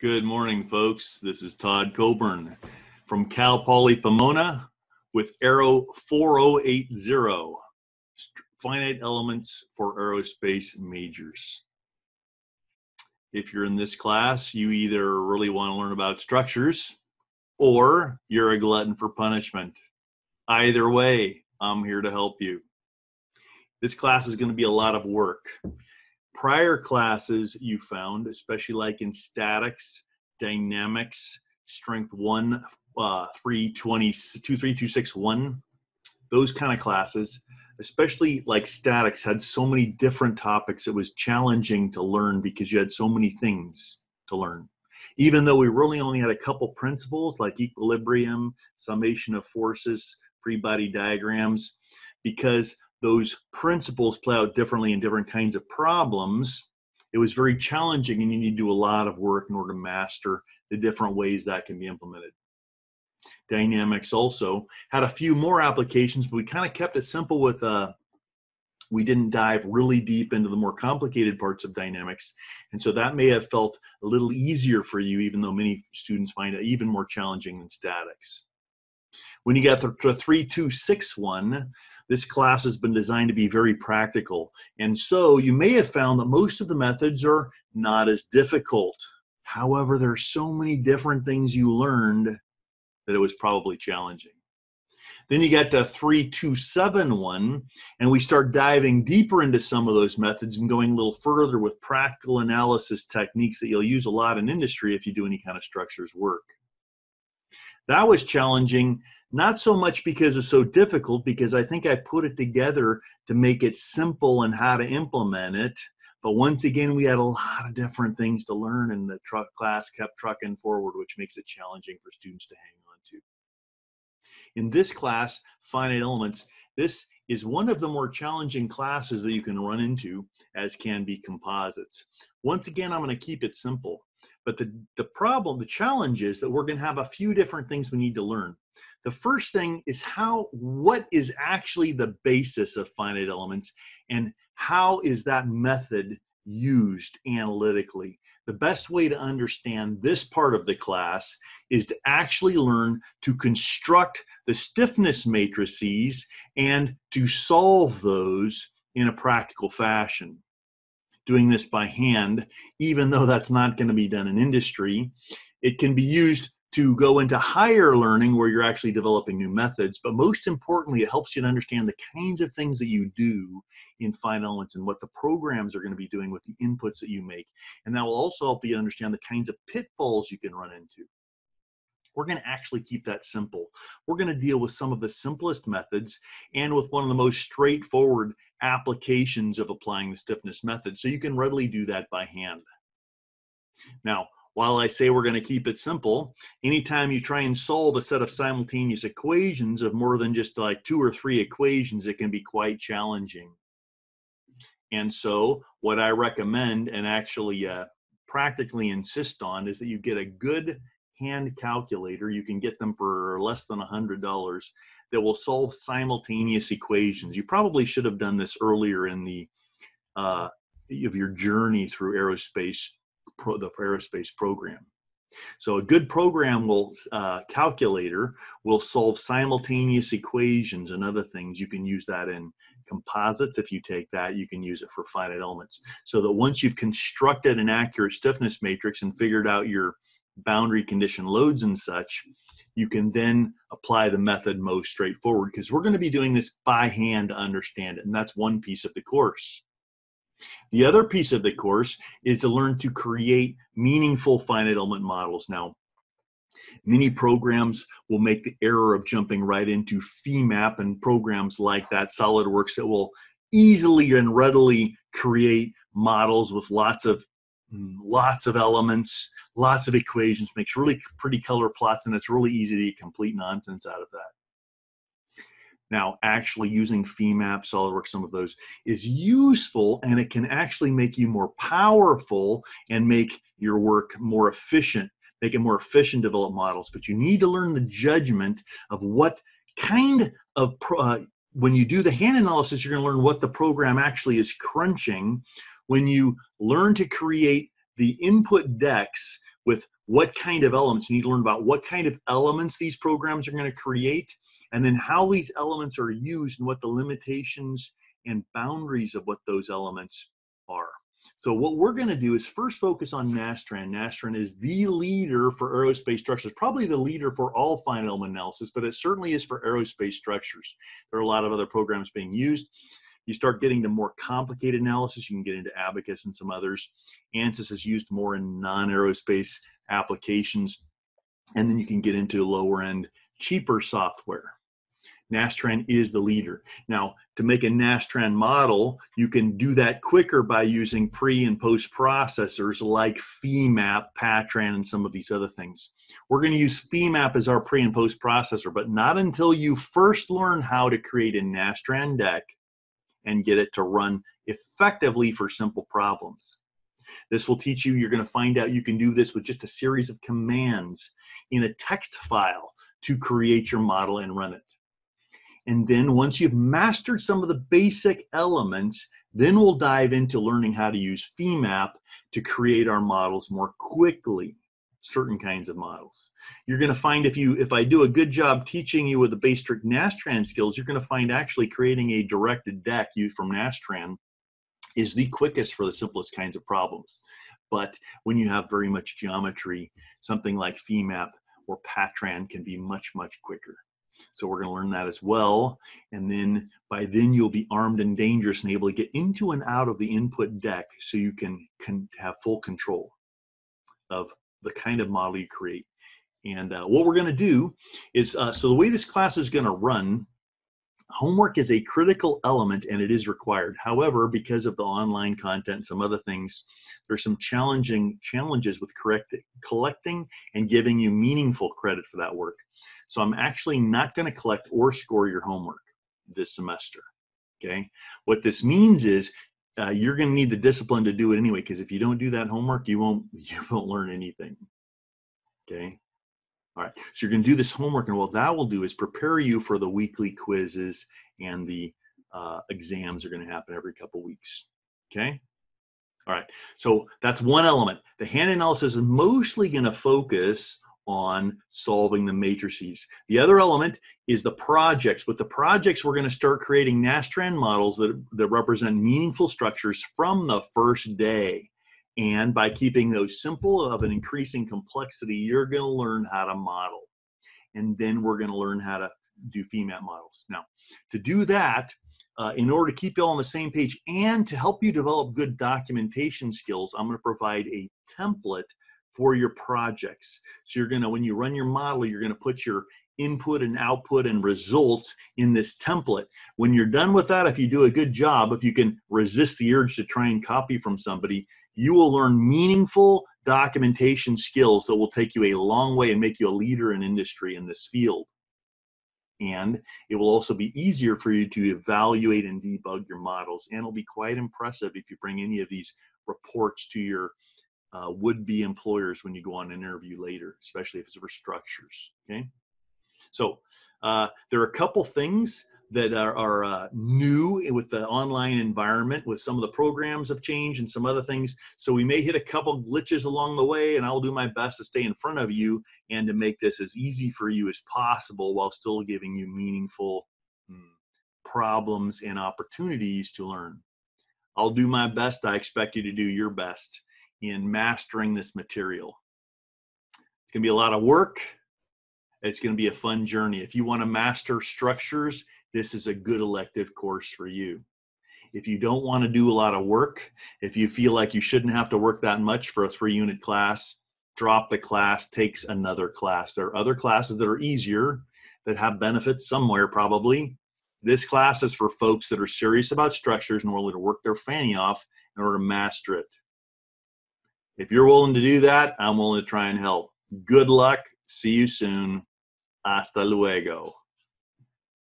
Good morning, folks. This is Todd Coburn from Cal Poly Pomona with Aero 4080, finite elements for aerospace majors. If you're in this class, you either really want to learn about structures or you're a glutton for punishment. Either way, I'm here to help you. This class is going to be a lot of work prior classes you found, especially like in statics, dynamics, strength one, uh, 320, 23261, those kind of classes, especially like statics, had so many different topics. It was challenging to learn because you had so many things to learn. Even though we really only had a couple principles like equilibrium, summation of forces, free body diagrams, because those principles play out differently in different kinds of problems, it was very challenging and you need to do a lot of work in order to master the different ways that can be implemented. Dynamics also had a few more applications, but we kind of kept it simple with uh, we didn't dive really deep into the more complicated parts of dynamics. And so that may have felt a little easier for you, even though many students find it even more challenging than statics. When you got to 3261, this class has been designed to be very practical. And so you may have found that most of the methods are not as difficult. However, there are so many different things you learned that it was probably challenging. Then you get to 3271, and we start diving deeper into some of those methods and going a little further with practical analysis techniques that you'll use a lot in industry if you do any kind of structures work. That was challenging not so much because it's so difficult, because I think I put it together to make it simple and how to implement it. But once again, we had a lot of different things to learn, and the truck class kept trucking forward, which makes it challenging for students to hang on to. In this class, finite elements, this is one of the more challenging classes that you can run into, as can be composites. Once again, I'm going to keep it simple. But the, the problem, the challenge is that we're going to have a few different things we need to learn. The first thing is how, what is actually the basis of finite elements and how is that method used analytically? The best way to understand this part of the class is to actually learn to construct the stiffness matrices and to solve those in a practical fashion. Doing this by hand, even though that's not going to be done in industry, it can be used to go into higher learning where you're actually developing new methods. But most importantly, it helps you to understand the kinds of things that you do in Finite Elements and what the programs are going to be doing with the inputs that you make. And that will also help you understand the kinds of pitfalls you can run into. We're going to actually keep that simple. We're going to deal with some of the simplest methods and with one of the most straightforward applications of applying the stiffness method. So you can readily do that by hand. Now, while I say we're going to keep it simple, anytime you try and solve a set of simultaneous equations of more than just like two or three equations, it can be quite challenging. And so, what I recommend and actually uh, practically insist on is that you get a good hand calculator. You can get them for less than a $100 that will solve simultaneous equations. You probably should have done this earlier in the uh, of your journey through aerospace pro, the aerospace program. So a good program will uh, calculator will solve simultaneous equations and other things. You can use that in composites. If you take that, you can use it for finite elements. So that once you've constructed an accurate stiffness matrix and figured out your boundary condition loads and such, you can then apply the method most straightforward because we're going to be doing this by hand to understand it. And that's one piece of the course. The other piece of the course is to learn to create meaningful finite element models. Now, many programs will make the error of jumping right into FEMAP and programs like that, SolidWorks, that will easily and readily create models with lots of lots of elements, lots of equations, makes really pretty color plots, and it's really easy to get complete nonsense out of that. Now, actually using FEMAP, SolidWorks, some of those is useful and it can actually make you more powerful and make your work more efficient, make it more efficient develop models. But you need to learn the judgment of what kind of, uh, when you do the hand analysis, you're going to learn what the program actually is crunching. When you learn to create the input decks, with what kind of elements. You need to learn about what kind of elements these programs are going to create, and then how these elements are used and what the limitations and boundaries of what those elements are. So what we're going to do is first focus on Nastran. Nastran is the leader for aerospace structures, probably the leader for all finite element analysis, but it certainly is for aerospace structures. There are a lot of other programs being used. You start getting to more complicated analysis, you can get into Abaqus and some others. ANSYS is used more in non-aerospace applications, and then you can get into lower end, cheaper software. Nastran is the leader. Now, to make a Nastran model, you can do that quicker by using pre and post processors like FEMAP, Patran, and some of these other things. We're going to use FEMAP as our pre and post processor, but not until you first learn how to create a Nastran deck and get it to run effectively for simple problems. This will teach you, you're going to find out you can do this with just a series of commands in a text file to create your model and run it. And then once you've mastered some of the basic elements, then we'll dive into learning how to use FEMAP to create our models more quickly, certain kinds of models. You're going to find if you if I do a good job teaching you with the basic Nastran skills, you're going to find actually creating a directed deck used from Nastran is the quickest for the simplest kinds of problems. But when you have very much geometry, something like FEMAP or Patran can be much, much quicker. So we're going to learn that as well. And then by then you'll be armed and dangerous and able to get into and out of the input deck so you can, can have full control of the kind of model you create. And uh, what we're going to do is, uh, so the way this class is going to run, homework is a critical element and it is required. However, because of the online content and some other things, there's some challenging challenges with correct, collecting and giving you meaningful credit for that work. So I'm actually not going to collect or score your homework this semester. Okay. What this means is uh, you're going to need the discipline to do it anyway, because if you don't do that homework, you won't you won't learn anything. Okay. All right. So you're going to do this homework, and what that will do is prepare you for the weekly quizzes and the uh, exams are going to happen every couple weeks. Okay. All right. So that's one element. The hand analysis is mostly going to focus on solving the matrices. The other element is the projects. With the projects, we're going to start creating Nastran models that, that represent meaningful structures from the first day. And by keeping those simple of an increasing complexity, you're going to learn how to model. And then we're going to learn how to do FEMAP models. Now, to do that, uh, in order to keep you all on the same page and to help you develop good documentation skills, I'm going to provide a template for your projects. So you're going to, when you run your model, you're going to put your input and output and results in this template. When you're done with that, if you do a good job, if you can resist the urge to try and copy from somebody, you will learn meaningful documentation skills that will take you a long way and make you a leader in industry in this field. And it will also be easier for you to evaluate and debug your models. And it'll be quite impressive if you bring any of these reports to your uh, would-be employers when you go on an interview later, especially if it's for structures. Okay, so uh, there are a couple things that are, are uh, new with the online environment. With some of the programs have changed and some other things, so we may hit a couple glitches along the way. And I'll do my best to stay in front of you and to make this as easy for you as possible while still giving you meaningful hmm, problems and opportunities to learn. I'll do my best. I expect you to do your best in mastering this material. It's going to be a lot of work. It's going to be a fun journey. If you want to master structures, this is a good elective course for you. If you don't want to do a lot of work, if you feel like you shouldn't have to work that much for a three unit class, drop the class, takes another class. There are other classes that are easier that have benefits somewhere probably. This class is for folks that are serious about structures and willing to work their fanny off in order to master it. If you're willing to do that, I'm willing to try and help. Good luck. See you soon. Hasta luego.